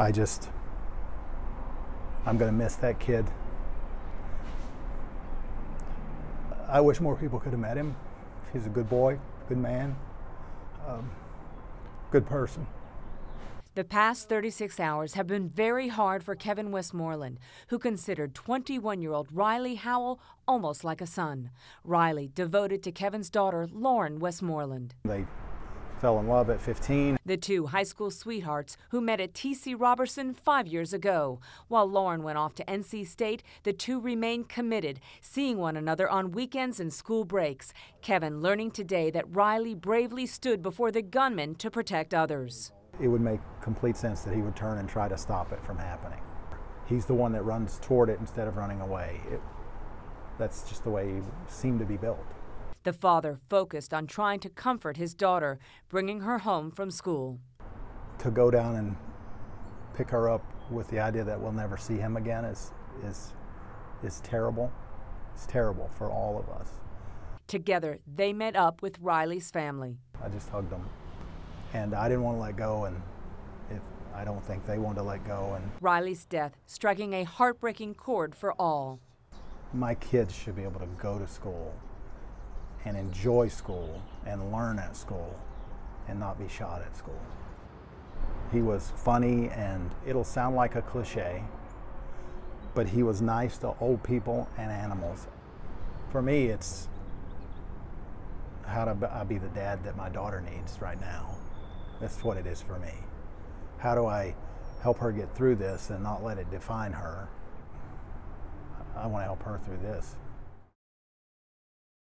I just, I'm going to miss that kid. I wish more people could have met him. He's a good boy, good man, um, good person. The past 36 hours have been very hard for Kevin Westmoreland, who considered 21 year old Riley Howell almost like a son. Riley devoted to Kevin's daughter, Lauren Westmoreland. They fell in love at 15. The two high school sweethearts who met at T.C. Roberson five years ago. While Lauren went off to NC State, the two remained committed, seeing one another on weekends and school breaks. Kevin learning today that Riley bravely stood before the gunman to protect others it would make complete sense that he would turn and try to stop it from happening. He's the one that runs toward it instead of running away. It, that's just the way he seemed to be built. The father focused on trying to comfort his daughter, bringing her home from school. To go down and pick her up with the idea that we'll never see him again is, is, is terrible. It's terrible for all of us. Together, they met up with Riley's family. I just hugged them and I didn't want to let go, and if, I don't think they wanted to let go. And Riley's death striking a heartbreaking chord for all. My kids should be able to go to school and enjoy school and learn at school and not be shot at school. He was funny, and it'll sound like a cliche, but he was nice to old people and animals. For me, it's how to I be the dad that my daughter needs right now. That's what it is for me. How do I help her get through this and not let it define her? I want to help her through this.